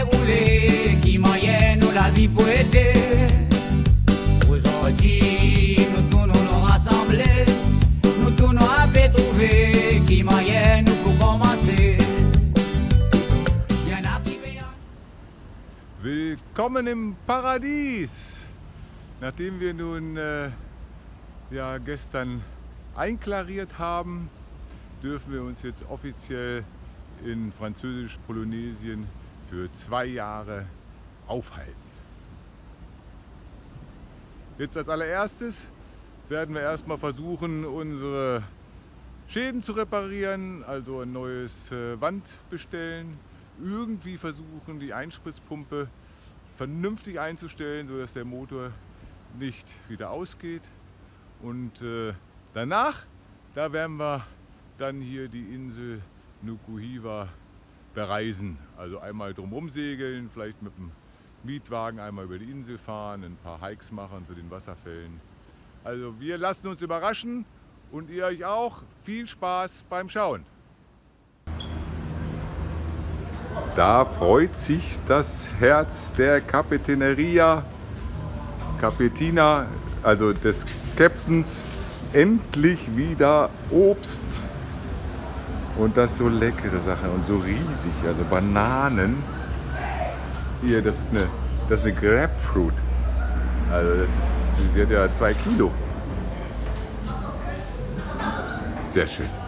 déroulé qui moyenne la vie peut aider. Aujourd'hui, nous tous nous nous rassemblés, nous tous nous avons trouvé qui moyenne pour commencer. Willkommen im Paradies! Nachdem wir nun äh, ja, gestern einklariert haben, dürfen wir uns jetzt offiziell in Französisch-Polynesien für zwei Jahre aufhalten. Jetzt als allererstes werden wir erstmal versuchen, unsere Schäden zu reparieren, also ein neues äh, Wand bestellen, irgendwie versuchen, die Einspritzpumpe vernünftig einzustellen, sodass der Motor nicht wieder ausgeht. Und äh, danach, da werden wir dann hier die Insel Nukuhiva bereisen. Also einmal drumherum segeln, vielleicht mit dem Mietwagen einmal über die Insel fahren, ein paar Hikes machen zu den Wasserfällen. Also wir lassen uns überraschen und ihr euch auch. Viel Spaß beim Schauen. Da freut sich das Herz der Kapitänneria, Kapitina, also des Captains, endlich wieder Obst. Und das so leckere Sachen und so riesig, also Bananen. Hier, das ist eine, das ist eine Grapefruit. Also das ist, die hat ja zwei Kilo. Sehr schön.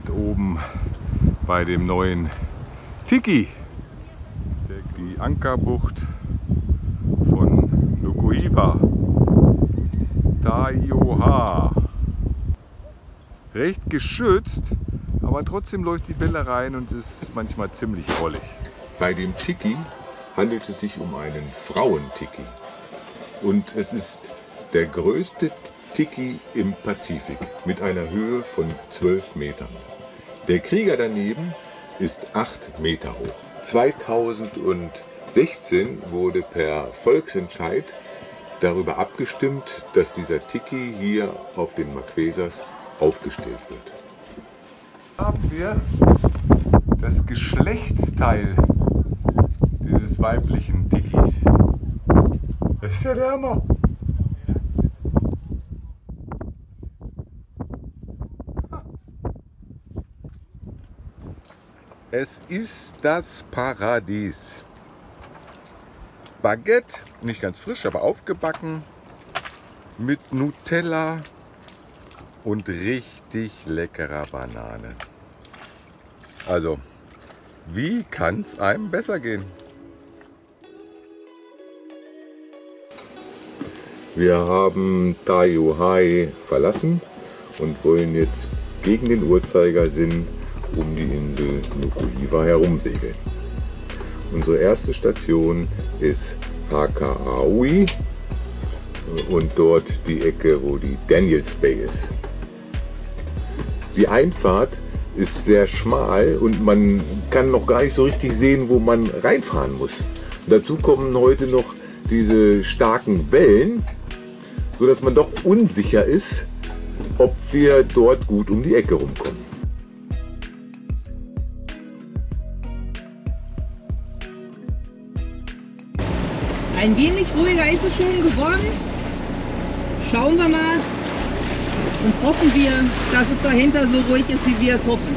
Sind oben bei dem neuen Tiki, die Ankerbucht von Nukuhiva. Taioha. Recht geschützt, aber trotzdem läuft die Welle rein und ist manchmal ziemlich rollig. Bei dem Tiki handelt es sich um einen Frauentiki. Und es ist der größte Tiki im Pazifik mit einer Höhe von 12 Metern. Der Krieger daneben ist 8 Meter hoch. 2016 wurde per Volksentscheid darüber abgestimmt, dass dieser Tiki hier auf den Marquesas aufgestellt wird. haben wir das Geschlechtsteil dieses weiblichen Tikis. Das ist ja der Hammer. Es ist das Paradies. Baguette, nicht ganz frisch, aber aufgebacken, mit Nutella und richtig leckerer Banane. Also, wie kann es einem besser gehen? Wir haben Taiohae verlassen und wollen jetzt gegen den Uhrzeigersinn um die Insel Nukuhiva herumsegeln. Unsere erste Station ist Hakaaui und dort die Ecke, wo die Daniels Bay ist. Die Einfahrt ist sehr schmal und man kann noch gar nicht so richtig sehen, wo man reinfahren muss. Dazu kommen heute noch diese starken Wellen, sodass man doch unsicher ist, ob wir dort gut um die Ecke rumkommen. Ein wenig ruhiger ist es schon geworden. Schauen wir mal und hoffen wir, dass es dahinter so ruhig ist, wie wir es hoffen.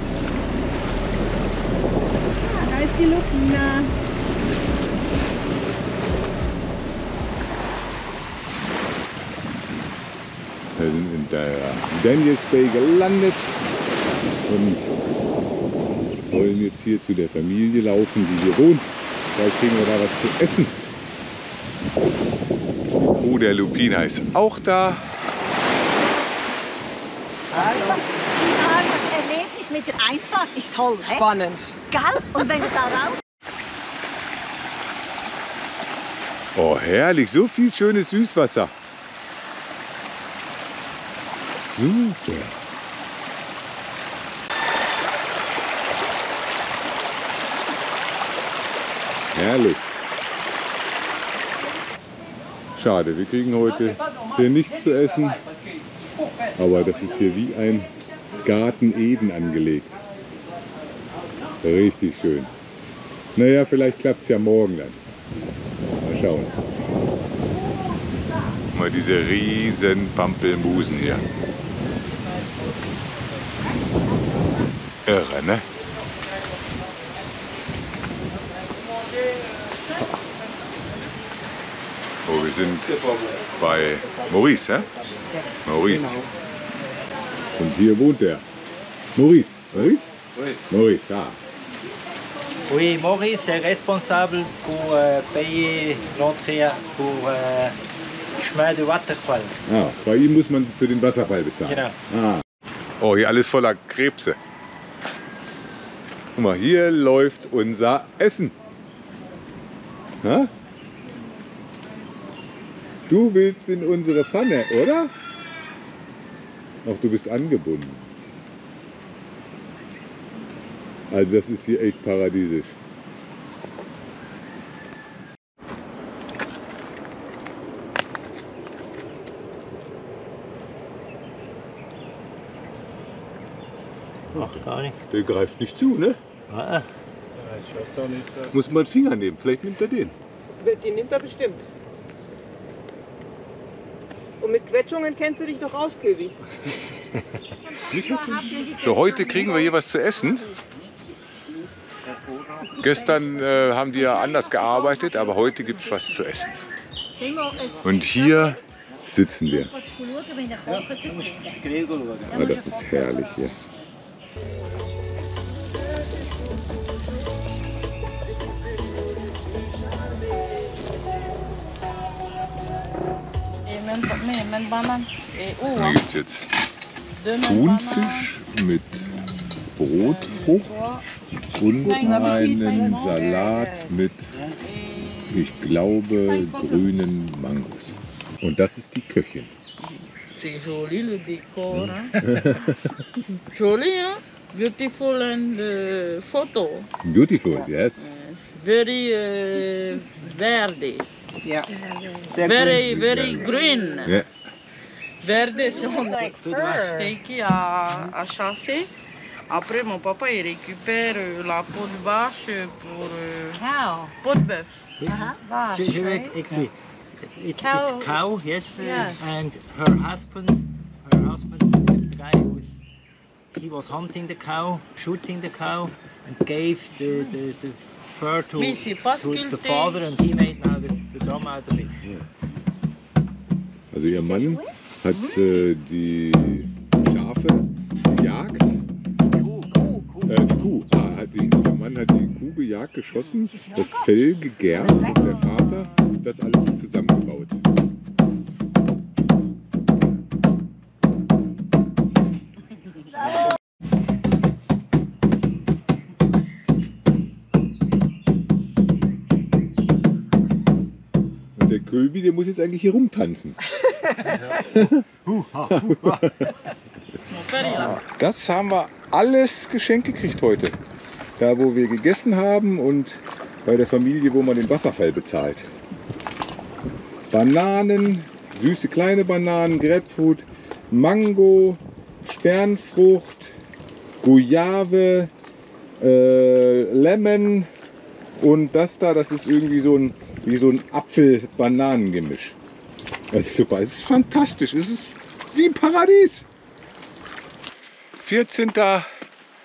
Ah, da ist die Lupina. Wir sind in der Daniels Bay gelandet und wollen jetzt hier zu der Familie laufen, die hier wohnt. Vielleicht kriegen wir da was zu essen. Kuh der Lupina ist auch da. Ja, das Erlebnis mit der Einfahrt ist toll. He? Spannend. Gell? Und wenn du da raus Oh, herrlich, so viel schönes Süßwasser. Super. Herrlich. Schade, wir kriegen heute hier nichts zu essen, aber das ist hier wie ein Garten Eden angelegt. Richtig schön. Naja, vielleicht klappt es ja morgen dann. Mal schauen. Mal diese riesen Pampelmusen hier. Irre, ne? Sind bei Maurice, hä? Maurice. Und hier wohnt er. Maurice. Maurice? Maurice, ah. Oui, Maurice est responsable pour euh, payer l'entrée pour euh, chemin de Waterfall. Ah, bei ihm muss man für den Wasserfall bezahlen. Genau. Ah. Oh, hier alles voller Krebse. Guck mal, hier läuft unser Essen. Ha? Du willst in unsere Pfanne, oder? Ach, du bist angebunden. Also das ist hier echt paradiesisch. Ach, gar nicht. Der greift nicht zu, ne? Ah, Muss man einen Finger nehmen. Vielleicht nimmt er den. Die nimmt er bestimmt. Und mit Quetschungen kennst du dich doch aus, Köbi. So, heute kriegen wir hier was zu essen. Gestern äh, haben wir anders gearbeitet, aber heute gibt es was zu essen. Und hier sitzen wir. Ah, das ist herrlich hier. Hier Oh, gibt es jetzt Thunfisch mit Brotfrucht und einen Salat mit, ich glaube, grünen Mangos. Und das ist die Köchin. C'est joli le décor. Joli, hein? Beautiful and uh, photo. Beautiful, yes. Yes. Very uh, verde. Ja. Sehr Very, very green. Yeah. Verde, c'est on like fur. J'étais à, à chasser. Après, mon papa, il récupère euh, la peau de vache pour euh, Cow. peau de bœuf. Uh-huh. Vache, Je, je vais right? expliquer. It's, Cow. it's cow, yes, uh, Yes. and her husband, her husband, the guy who was, he was hunting the cow, shooting the cow, and gave the, the, the fur to, Mais c'est pas to the father, and he made now the, Also ihr Mann hat äh, die Schafe gejagt. Kuh, Kuh, Kuh. Äh, die Kuh. Ah, hat die, der Mann hat die Kuh gejagt, geschossen, das Fell gegerbt und der Vater das alles zusammengebaut. Der muss jetzt eigentlich hier rumtanzen. Das haben wir alles geschenkt gekriegt heute. Da, wo wir gegessen haben und bei der Familie, wo man den Wasserfall bezahlt. Bananen, süße kleine Bananen, Grapefruit, Mango, Sternfrucht, Guyave, äh, Lemon und das da, das ist irgendwie so ein, wie so ein Apfel-Bananen-Gemisch. Das ist super, es ist fantastisch, es ist wie ein Paradies. 14.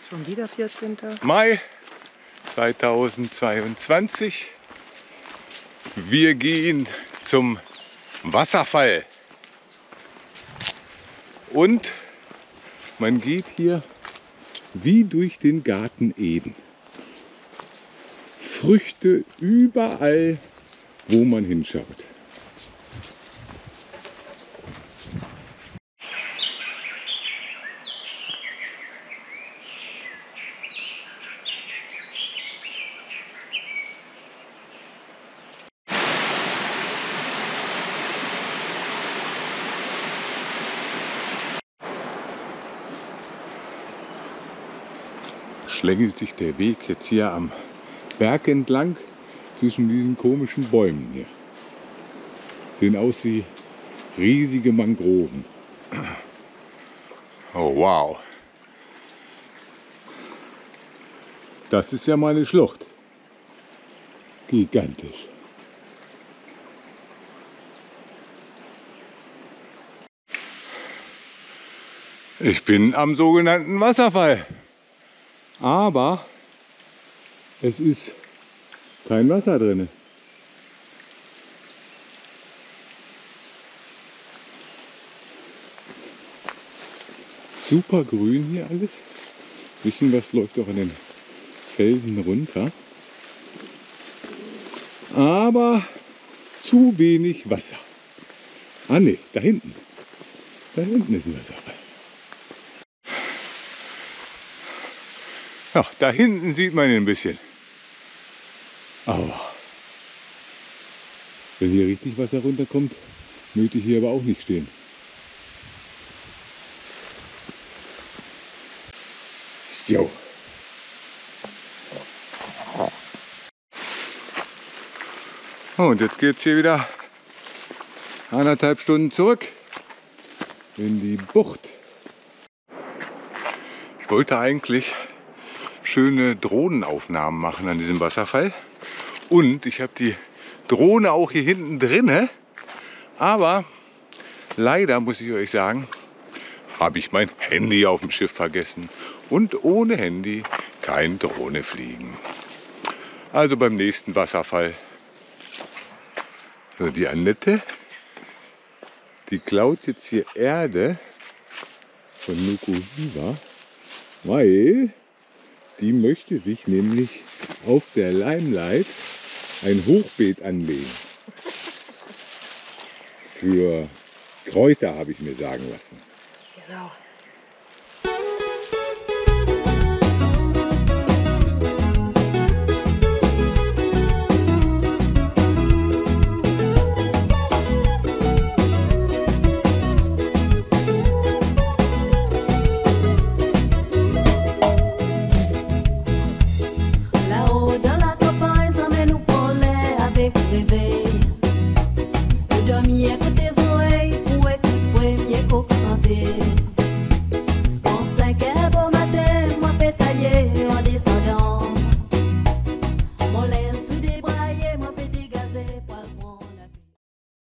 Schon wieder 14. Mai 2022. Wir gehen zum Wasserfall. Und man geht hier wie durch den Garten Eden. Früchte überall, wo man hinschaut. schlängelt sich der Weg jetzt hier am Berg entlang zwischen diesen komischen Bäumen hier. Sehen aus wie riesige Mangroven. Oh wow. Das ist ja mal eine Schlucht. Gigantisch. Ich bin am sogenannten Wasserfall. Aber es ist kein Wasser drin. Super grün hier alles. Bisschen was läuft auch an den Felsen runter. Aber zu wenig Wasser. Ah ne, da hinten. Da hinten ist ein Wasserfall. Ja, da hinten sieht man ihn ein bisschen. Aber wenn hier richtig Wasser runterkommt, möchte ich hier aber auch nicht stehen. Jo. Und jetzt geht es hier wieder anderthalb Stunden zurück in die Bucht. Ich wollte eigentlich schöne Drohnenaufnahmen machen an diesem Wasserfall. Und ich habe die Drohne auch hier hinten drinne. Aber leider muss ich euch sagen, habe ich mein Handy auf dem Schiff vergessen. Und ohne Handy kein Drohne fliegen. Also beim nächsten Wasserfall. So, die Annette, die klaut jetzt hier Erde von Nukuhiva, weil die möchte sich nämlich auf der Limelight ein Hochbeet anlegen. Für Kräuter habe ich mir sagen lassen. Genau.